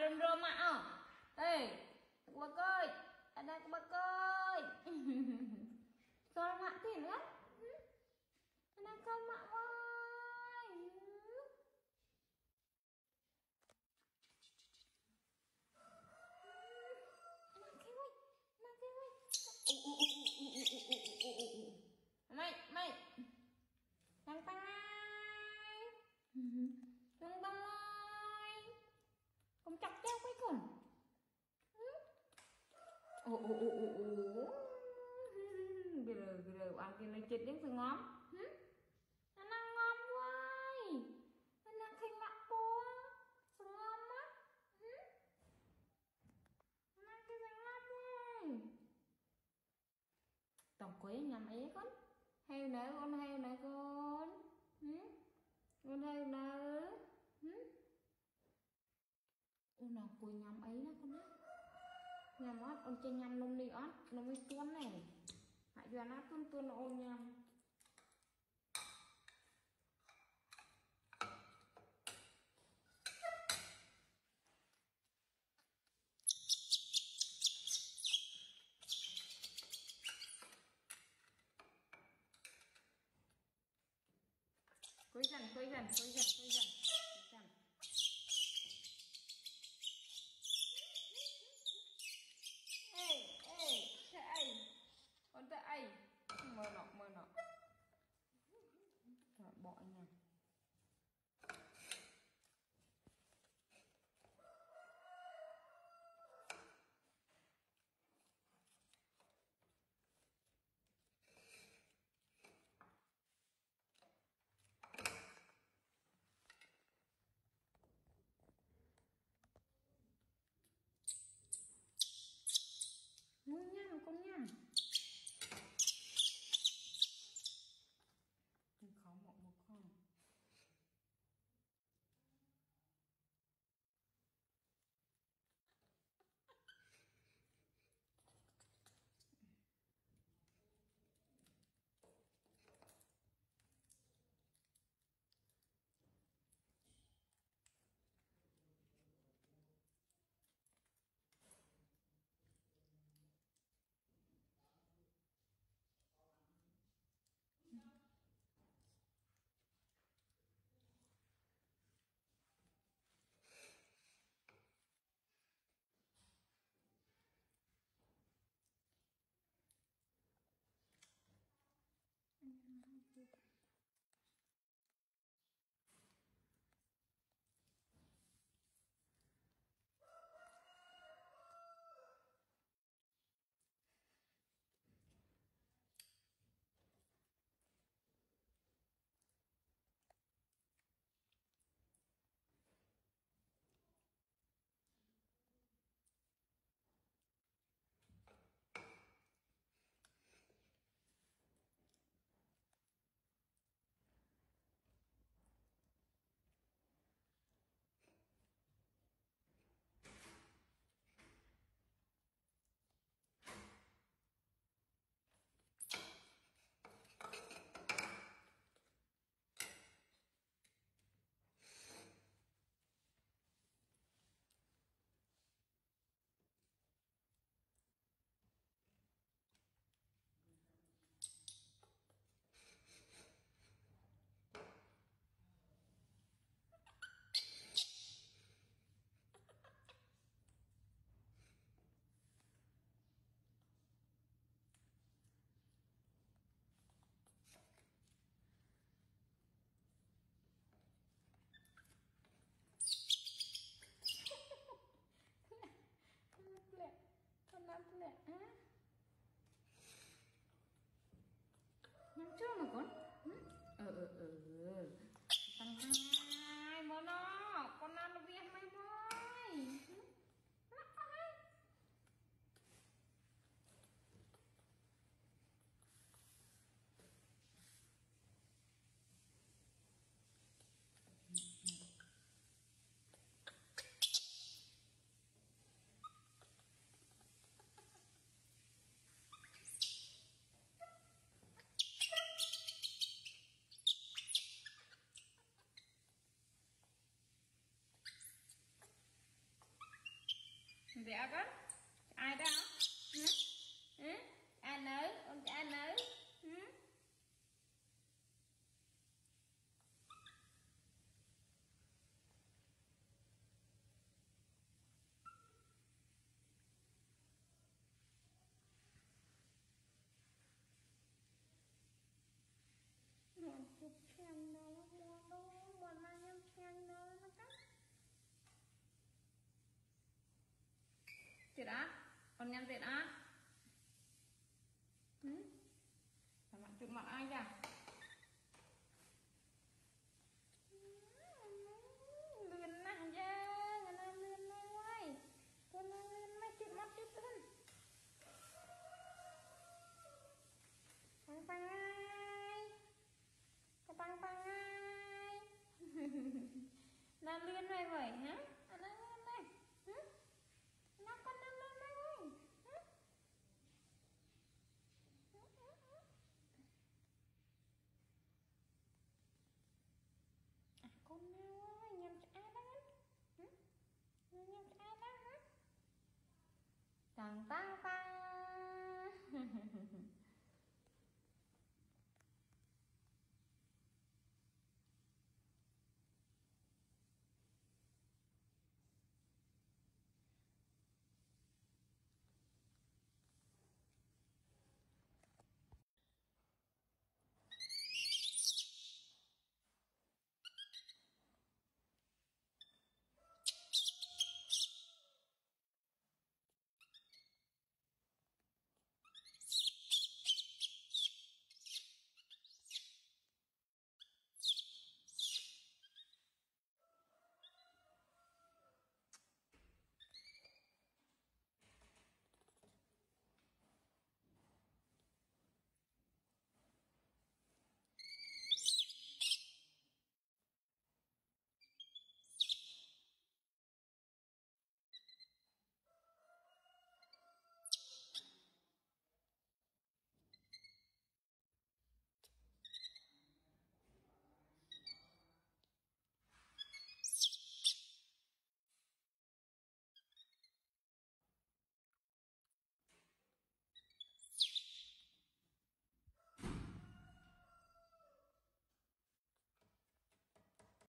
Belum. Ồ ồ ồ ồ ăn cái này chết đến từ ngóm anh ăn ngon quá anh ăn khinh mặt bố từ ngóm á anh ăn cái răng ngon quay tổng quế nhầm ấy con heo nở con heo nở con con heo nở hử? nào cùi nhầm ấy đó con á nhầm ót ông chơi nhầm nông đi ớt, nông đi tuôn này hãy cho nó tuôn tuôn nó ôn nhầm Cúi dần, cúi dần, cúi dần, cúi dần, dần. 아니 야. Con. Nhắm chưa mà con? Hử? Ờ ờ ờ. Tăng hai rẻ con Con nhăn tiệt á. Ừ. Mặt chụp mặt ai kìa? Lươn nè da Người ta lươn này quay Con này lươn mấy chụp mặt chụp tên Bang bang ai? Bang bang ai? Là lươn này vậy hả 棒棒当！哼哼哼哼。